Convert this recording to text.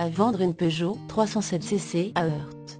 À vendre une Peugeot 307cc à Heurt.